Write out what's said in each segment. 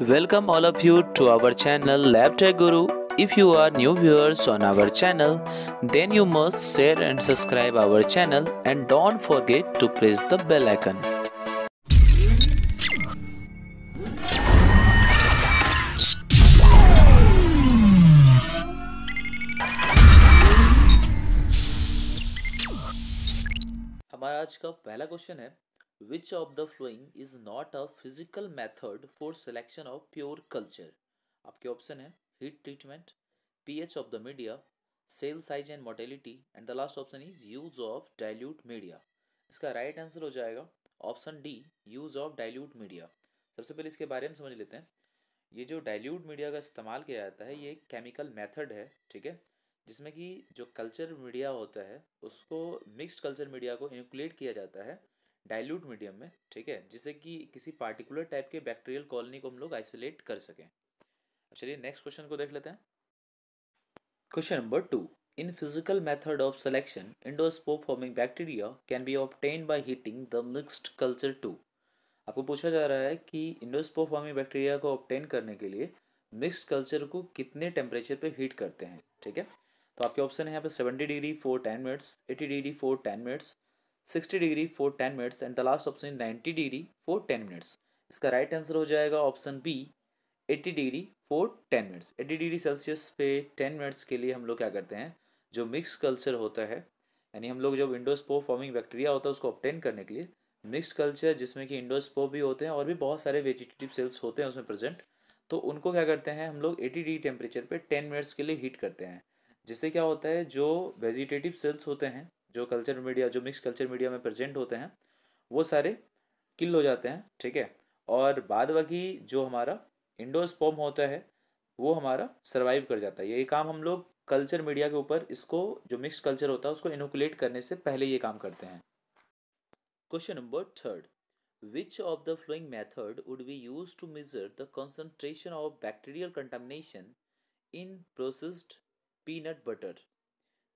Welcome all of you to our channel Lab Tech Guru. If you are new viewers on our channel, then you must share and subscribe our channel and don't forget to press the bell icon. हमारा आज का पहला question है which of the following is not a physical method for selection of pure culture आपके option है heat treatment pH of the media cell size and motility and the last option is use of dilute media इसका right right answer हो जाएगा option D use of dilute media सबसे पहले इसके बारे में समझ लेते हैं। ये जो डाइल्यूट मीडिया का इस्तेमाल किया जाता है, ये एक केमिकल मेथड है, ठीक है? जिसमें कि जो कल्चर मीडिया होता है, उसको मिक्स्ड कल्चर मीडिया को इनुकुलेट किया जाता है। डाइल्यूट मीडियम में, ठीक है, जिससे कि किसी पार्टिकुलर टाइप के बैक्टीरियल कॉलोनी को हम लोग आइसोलेट कर सकें। चलिए नेक्स्ट क्वेश्चन को देख लेते हैं। Question number two in physical method of selection endospore forming bacteria can be obtain by heating the mixed culture to आपको पूछा जा रहा है कि इंडोस्पोप फॉर्मिंग बैक्टीरिया को ऑप्टेन करने के लिए मिक्स्ड कल्चर को कितने टेम्परेचर पे हीट करते हैं, ठीक है? तो आपके ऑप्शन है यहाँ पे seventy degree for ten minutes eighty degree for ten minutes sixty degree, for ten minutes and the last option ninety degree, for ten minutes. इसका राइट आंसर हो जाएगा option B eighty degree, for ten minutes. Eighty degree Celsius पे ten minutes के लिए हम लोग क्या करते हैं? जो मिक्स कल्चर होता है, यानी हम लोग जब इंडोस्पो फॉर्मिंग बैक्टीरिया होता है उसको ऑप्टेन करने के लिए मिक्स कल्चर जिसमें कि इंडोस्पो भी होते हैं और भी बहुत सारे वेजिटेटिव सेल्स होते हैं उसमें प्रेजेंट तो उनको क्या करते हैं? हम लोग एटी डिग्री टेम्परेचर पे टेन मिनट्स के लिए हीट करते हैं। जिससे क्या होता है? जो वेजिटेटिव सेल्स होते हैं जो कल्चर मीडिया जो मिक्स कल्चर मीडिया में प्रेजेंट होते हैं, वो सारे किल हो जाते हैं, ठीक है? और बाद बाकी जो हमारा इंडोस्पोम होता है, वो हमारा सर्वाइव कर जाता है। ये काम हम लोग कल्चर मीडिया के ऊपर इसको, जो मिक्स कल्चर होता है, उसको इनोकुलेट करने से पहले ये काम करते हैं। Question number third which of the following method would be used to measure the concentration of bacterial contamination in processed peanut butter?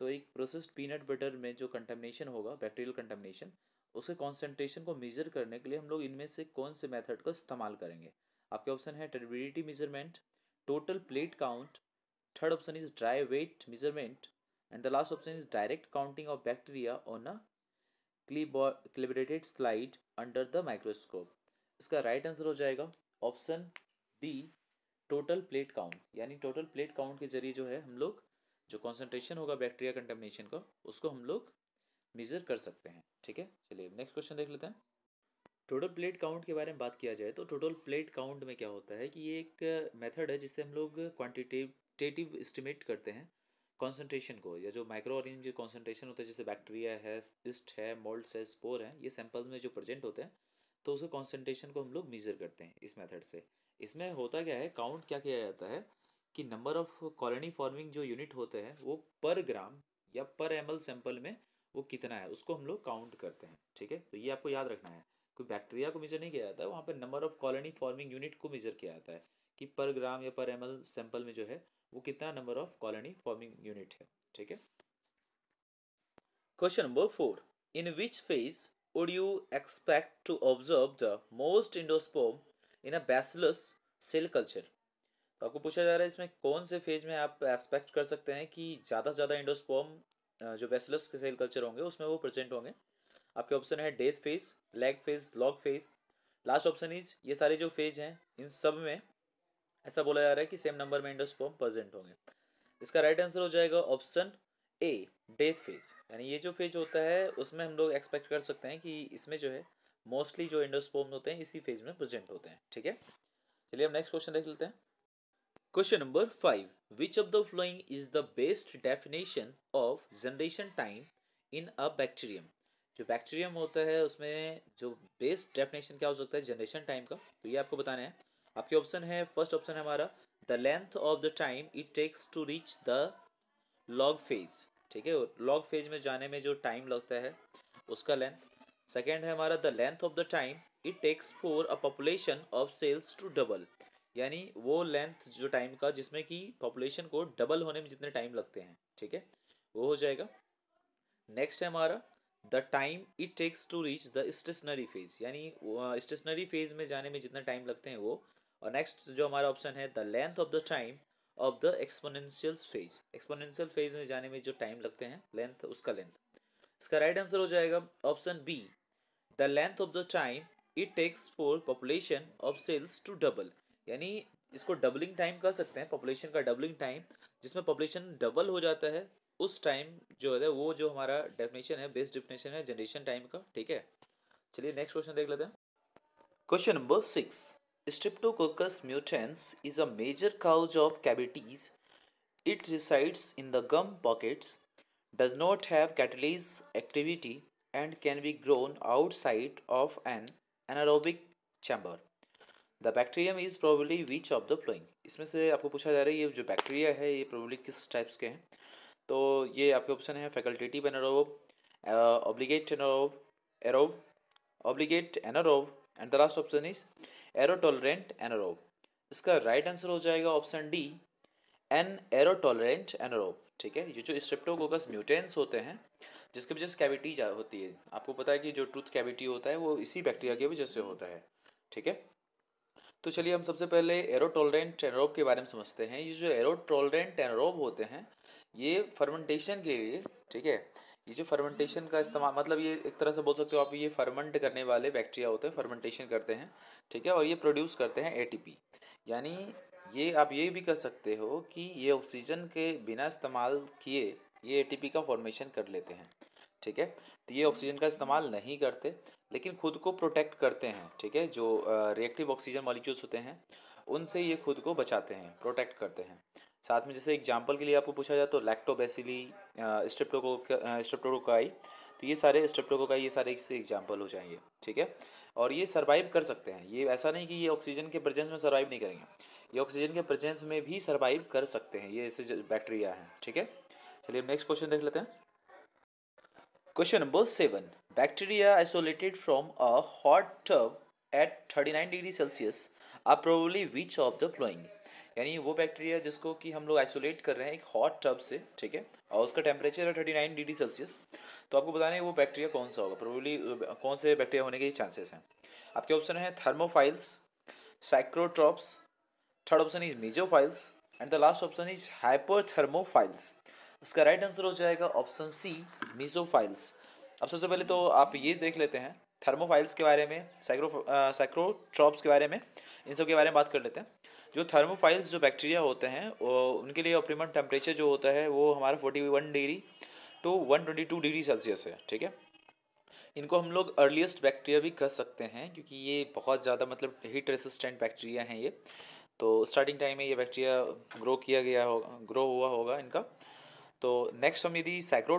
तो एक प्रोसेस्ड पीनट बटर में जो कंटामिनेशन होगा बैक्टीरियल कंटेमिनेशन उसके कॉन्सेंट्रेशन को मेजर करने के लिए हम लोग इनमें से कौन से मेथड का इस्तेमाल करेंगे? आपके ऑप्शन है turbidity measurement total plate count third option is dry weight measurement and the last option is direct counting of bacteria on a calibrated slide under the microscope इसका राइट right आंसर हो जाएगा option B total plate count यानी total plate count के ज़रिए जो है हम लोग जो कॉन्सेंट्रेशन होगा बैक्टीरिया कंटेमिनेशन का, उसको हम लोग मेजर कर सकते हैं। ठीक है? चलिए नेक्स्ट क्वेश्चन देख लेते हैं। टोटल प्लेट काउंट के बारे में बात किया जाए तो टोटल प्लेट काउंट में क्या होता है कि ये एक मेथड है जिससे हम लोग क्वान्टिटेटिव एस्टिमेट करते हैं कॉन्सेंट्रेशन को, या जो माइक्रो ऑर्गेनिज्म कॉन्सेंट्रेशन होता है, जैसे बैक्टीरिया है इस्ट है मोल्ड है स्पोर है, ये सैंपल में जो प्रेजेंट होते हैं तो उसके कॉन्सेंट्रेशन को हम लोग मेजर करते हैं इस मेथड से। इसमें होता क्या है? काउंट क्या किया जाता है? कि नंबर ऑफ़ कॉलोनी फॉर्मिंग जो यूनिट होते हैं, वो पर ग्राम या पर एमएल सैंपल में वो कितना है, उसको हम लोग काउंट करते हैं, ठीक है? तो ये आपको याद रखना है। कोई बैक्टीरिया को मेजर नहीं किया जाता है वहाँ पर number of colony forming unit को मेजर किया जाता है कि पर ग्राम या पर एमएल सैंपल में जो है, वो कितना number of colony forming unit है, ठीक है? Question number four in which phase would you expect to observe the most endosperm in a bacillus cell culture? तो आपको पूछा जा रहा है इसमें कौन से फ़ेज़ में आप एक्सपेक्ट कर सकते हैं कि ज़्यादा से ज़्यादा इंडोस्पोम जो बेसिलस के सेल कल्चर होंगे, उसमें वो प्रेजेंट होंगे। आपके ऑप्शन है death phase lag phase log phase last option is ये सारे जो फ़ेज़ हैं, इन सब में ऐसा बोला जा रहा है कि सेम नंबर में इंडोस्पोम प्रेजेंट होंगे। इसका राइट आंसर हो जाएगा ऑप्शन ए डेथ फ़ेज़ यानी ये जो फ़ेज़ होता है, उसमें हम लोग एक्सपेक्ट कर सकते हैं कि इसमें जो है मोस्टली जो इंडोस्पोम होते हैं, इसी फ़ेज़ में प्रेजेंट होते हैं। ठीक है? चलिए हम नेक्स्ट क्वेश्चन देख लेते हैं। Question number 5. Which of the following is the best definition of generation time in a bacterium? जो बैक्टीरियम होता है, उसमें जो बेस्ट डेफिनेशन क्या हो सकता है? जनरेशन टाइम का। तो ये आपको बताना है। आपके ऑप्शन है फ़र्स्ट ऑप्शन है हमारा the length of the time it takes to reach the log phase ठीक है? लॉग फ़ेज़ में जाने में जो टाइम लगता है, उसका लेंथ सेकेंड है हमारा the length of the time it takes for a population of cells to double यानी वो लेंथ जो टाइम का जिसमें कि पॉपुलेशन को डबल होने में जितने टाइम लगते हैं, ठीक है? वो हो जाएगा। नेक्स्ट है हमारा the time it takes to reach the stationary phase यानी स्टेशनरी फ़ेज़ में जाने में जितना टाइम लगते हैं वो। और नेक्स्ट जो हमारा ऑप्शन है the length of the time of the exponential phase exponential phase में जाने में जो टाइम लगते हैं लेंथ उसका लेंथ इसका राइट आंसर हो जाएगा option B the length of the time it takes for population of cells to double यानी इसको डबलिंग टाइम कह सकते हैं पॉपुलेशन का डबलिंग टाइम जिसमें पॉपुलेशन डबल हो जाता है, उस टाइम जो है, वो जो हमारा डेफिनेशन है बेस्ट डेफिनेशन है जनरेशन टाइम का, ठीक है? चलिए नेक्स्ट क्वेश्चन देख लेते हैं। Question number six streptococcus mutans is a major cause of cavities it resides in the gum pockets does not have catalase activity and can be grown outside of an anaerobic chamber the bacterium is probably which of the following इसमें से आपको पूछा जा रहा है, ये जो bacteria है, ये प्रोबली किस टाइप्स के हैं? तो ये आपके ऑप्शन है facultative anaerobe obligate anaerobe aerobe obligate anaerobe and the last option is aerotolerant anaerobe इसका राइट आंसर हो जाएगा option D an aerotolerant anaerobe ठीक है? ये जो स्ट्रेप्टोकोकस म्यूटेंस होते हैं, जिसकी वजह से कैविटी होती है। आपको पता है कि जो टूथ कैविटी होता है, वो इसी बैक्टीरिया की वजह से होता है। ठीक है? तो चलिए हम सबसे पहले एरोटोलरेंट एनरोब के बारे में समझते हैं। ये जो एरोटोलरेंट एनरोब होते हैं, ये फर्मेंटेशन के लिए, ठीक है? ये जो फर्मेंटेशन का इस्तेमाल मतलब ये एक तरह से बोल सकते हो आप, ये फर्मेंट करने वाले बैक्टीरिया होते हैं फर्मेंटेशन करते हैं, ठीक है? और ये प्रोड्यूस करते हैं एटीपी यानी ये आप ये भी कर सकते हो कि ये ऑक्सीजन के बिना इस्तेमाल किए ये एटीपी का फॉर्मेशन कर लेते हैं। ठीक है? तो ये ऑक्सीजन का इस्तेमाल नहीं करते, लेकिन खुद को प्रोटेक्ट करते हैं, ठीक है? जो रिएक्टिव ऑक्सीजन मॉलिक्यूल्स होते हैं, उनसे ये खुद को बचाते हैं प्रोटेक्ट करते हैं। साथ में जैसे एग्ज़ाम्पल के लिए आपको पूछा जाए तो लैक्टोबेसिली स्ट्रिप्टोको स्ट्रिप्टोकोकाई तो ये सारे स्ट्रिप्टोकोकाई ये सारे इससे एग्ज़ाम्पल हो जाएँगे, ठीक है? और ये सर्वाइव कर सकते हैं। ये ऐसा नहीं कि ये ऑक्सीजन के प्रेजेंस में सर्वाइव नहीं करेंगे। ये ऑक्सीजन के प्रेजेंस में भी सर्वाइव कर सकते हैं, ये ऐसे बैक्टीरिया हैं, ठीक है? चलिए नेक्स्ट क्वेश्चन देख लेते हैं। Question number seven bacteria isolated from a hot tub at thirty nine degree Celsius are probably which of the following यानी वो बैक्टीरिया जिसको कि हम लोग आइसोलेट कर रहे हैं एक हॉट टब से, ठीक है? और उसका टेम्परेचर है थर्टी नाइन डिग्री सेल्सियस तो आपको बताना है वो बैक्टीरिया कौन सा होगा? प्रोबली कौन से बैक्टीरिया होने के चांसेस हैं? आपके ऑप्शन है thermophiles psychrotrophs third option is mesophiles and the last option is hyperthermophiles इसका राइट आंसर हो जाएगा ऑप्शन सी मीजोफाइल्स अब सबसे पहले तो आप ये देख लेते हैं थर्मोफाइल्स के बारे में साइक्रो साइक्रोट्रॉप्स के बारे में, इन सब के बारे में बात कर लेते हैं। जो थर्मोफाइल्स जो बैक्टीरिया होते हैं उनके लिए ऑप्टिमम टेम्परेचर जो होता है, वो हमारा forty one degree to one twenty two degree Celsius है, ठीक है? इनको हम लोग अर्लीस्ट बैक्टीरिया भी कह सकते हैं, क्योंकि ये बहुत ज़्यादा मतलब हीट रेसिस्टेंट बैक्टीरिया हैं ये। तो स्टार्टिंग टाइम में ये बैक्टीरिया ग्रो किया गया होगा ग्रो हुआ होगा इनका। तो नेक्स्ट हम यदि साइक्रो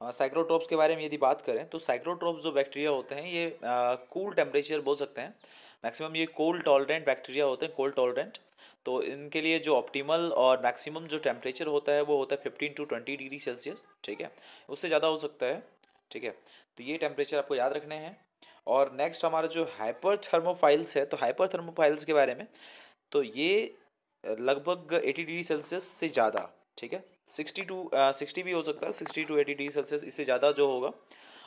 साइक्रोट्रोप्स के बारे में यदि बात करें तो साइक्रोट्रोप्स जो बैक्टीरिया होते हैं, ये कूल टेम्परेचर बोल सकते हैं। मैक्सिमम ये कोल्ड टॉलरेंट बैक्टीरिया होते हैं कोल्ड टॉलरेंट तो इनके लिए जो ऑप्टीमल और मैक्सिमम जो टेम्परेचर होता है, वो होता है fifteen to twenty degree Celsius ठीक है? उससे ज़्यादा हो सकता है, ठीक है? तो ये टेम्परेचर आपको याद रखने हैं। और नेक्स्ट हमारा जो हाइपर थर्मोफाइल्स है तो हाइपर थर्मोफाइल्स के बारे में तो ये लगभग एटी डिग्री सेल्सियस से ज़्यादा। ठीक है? सिक्सटी टू सिक्सटी भी हो सकता है sixty to eighty degree Celsius इससे ज़्यादा जो होगा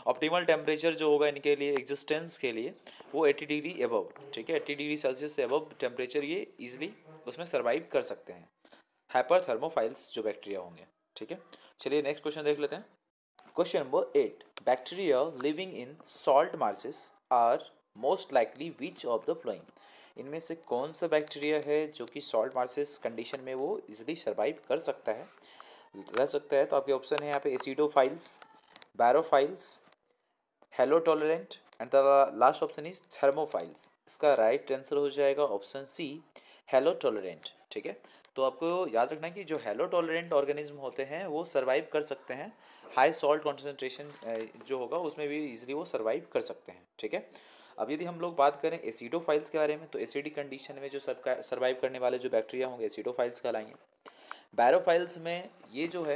ऑप्टिमल टेम्परेचर जो होगा इनके लिए एग्जिस्टेंस के लिए, वो 80 डिग्री एबव ठीक है? 80 डिग्री सेल्सियस से एबव टेम्परेचर ये इजीली उसमें सर्वाइव कर सकते हैं। हाइपर थर्मोफाइल्स जो बैक्टीरिया होंगे, ठीक है? चलिए नेक्स्ट क्वेश्चन देख लेते हैं। Question number eight bacteria living in salt marshes are most likely which of the following इनमें से कौन सा बैक्टीरिया है जो कि सॉल्ट मार्सेस कंडीशन में वो इजिली सर्वाइव कर सकता है? रह सकता है तो आपके ऑप्शन है यहाँ पे acidophiles barophiles halo tolerant and the last option is thermophiles इसका राइट right आंसर हो जाएगा ऑप्शन सी हेलो टॉलरेंट ठीक है? तो आपको याद रखना है कि जो हेलो टॉलरेंट ऑर्गेनिज्म होते हैं, वो सर्वाइव कर सकते हैं। हाई सॉल्ट कॉन्सेंट्रेशन जो होगा, उसमें भी इजीली वो सर्वाइव कर सकते हैं, ठीक है? अब यदि हम लोग बात करें एसिडोफाइल्स के बारे में तो एसिडिक कंडीशन में जो सर्वाइव करने वाले जो बैक्टीरिया होंगे एसिडोफाइल्स कहलाएँगे। बैरोफाइल्स में ये जो है,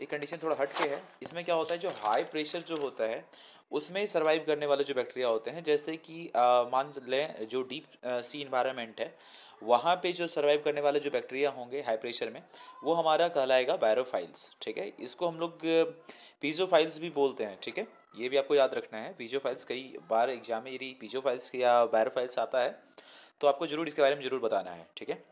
ये कंडीशन थोड़ा हट के है। इसमें क्या होता है, जो हाई प्रेशर जो होता है, उसमें सर्वाइव करने वाले जो बैक्टीरिया होते हैं, जैसे कि मान लें जो डीप सी इन्वायरमेंट है वहाँ पे जो सर्वाइव करने वाले जो बैक्टीरिया होंगे हाई प्रेशर में, वो हमारा कहलाएगा बैरोफाइल्स ठीक है? इसको हम लोग पीजोफाइल्स भी बोलते हैं, ठीक है? ये भी आपको याद रखना है पीजोफाइल्स कई बार एग्ज़ाम में यदि पीजोफाइल्स या बैरोफाइल्स आता है तो आपको ज़रूर इसके बारे में ज़रूर बताना है, ठीक है?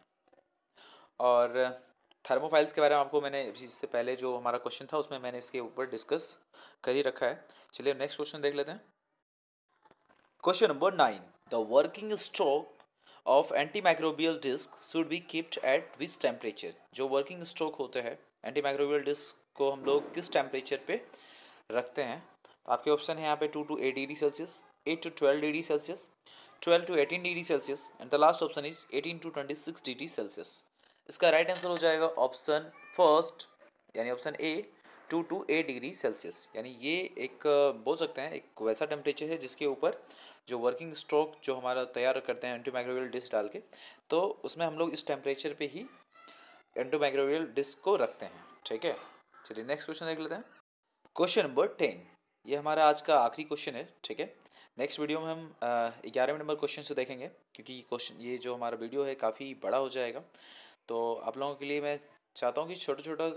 और थर्मोफाइल्स के बारे में आपको मैंने इससे पहले जो हमारा क्वेश्चन था, उसमें मैंने इसके ऊपर डिस्कस कर ही रखा है। चलिए नेक्स्ट क्वेश्चन देख लेते हैं। Question number nine the working stroke of anti microbial disk should be keeped at which temperature जो वर्किंग स्ट्रोक होते हैं एंटी माइक्रोबियल डिस्क को हम लोग किस टेम्परेचर पे रखते हैं? तो आपके ऑप्शन है यहाँ पे two to eight degree Celsius eight to twelve degree Celsius twelve to eighteen degree Celsius and the last option is eighteen to twenty six degree Celsius इसका राइट right आंसर हो जाएगा ऑप्शन फ़र्स्ट यानी option A two to eight degree Celsius, यानी ये एक, बोल सकते हैं, एक वैसा टेम्परेचर है जिसके ऊपर जो वर्किंग स्ट्रोक जो हमारा तैयार करते हैं एंटीमाइक्रोबियल डिस्क डाल के तो उसमें हम लोग इस टेम्परेचर पे ही एंटीमाइक्रोबियल डिस्क को रखते हैं, ठीक है? चलिए नेक्स्ट क्वेश्चन देख लेते हैं। क्वेश्चन नंबर टेन ये हमारा आज का आखिरी क्वेश्चन है, ठीक है? नेक्स्ट वीडियो में हम ग्यारहवें नंबर क्वेश्चन से देखेंगे, क्योंकि क्वेश्चन ये जो हमारा वीडियो है, काफ़ी बड़ा हो जाएगा। तो आप लोगों के लिए मैं चाहता हूँ कि छोटा छोटा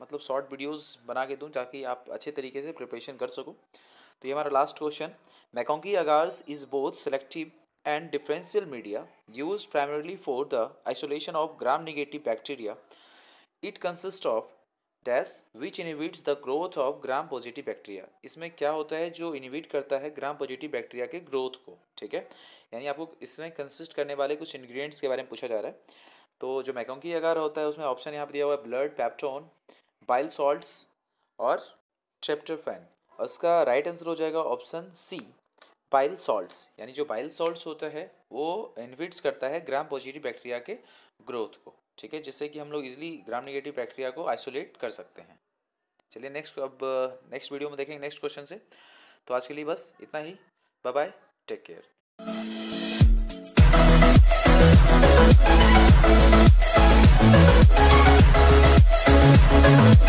मतलब शॉर्ट वीडियोस बना के दूँ ताकि आप अच्छे तरीके से प्रिपरेशन कर सको। तो ये हमारा last question MacConkey agars is both selective and differential media use primarily for the isolation of gram negative bacteria it consist of dash which inhibits the growth of gram positive bacteria इसमें क्या होता है जो inhibit करता है gram positive bacteria के growth को, ठीक है? यानी आपको इसमें कंसिस्ट करने वाले कुछ इंग्रेडिएंट्स के बारे में पूछा जा रहा है। तो जो मैकोंकी अगार होता है, उसमें ऑप्शन यहाँ पर दिया हुआ है ब्लड पैप्टोन बाइल सॉल्ट्स और ट्रेप्टोफैन उसका राइट आंसर हो जाएगा ऑप्शन सी बाइल सॉल्ट्स यानी जो बाइल सॉल्ट्स होता है, वो इन्विट्स करता है ग्राम पॉजिटिव बैक्टीरिया के ग्रोथ को, ठीक है? जिससे कि हम लोग इजिली ग्राम निगेटिव बैक्टीरिया को आइसोलेट कर सकते हैं। चलिए नेक्स्ट अब नेक्स्ट वीडियो में देखेंगे नेक्स्ट क्वेश्चन से। तो आज के लिए बस इतना ही। Bye bye take care Thank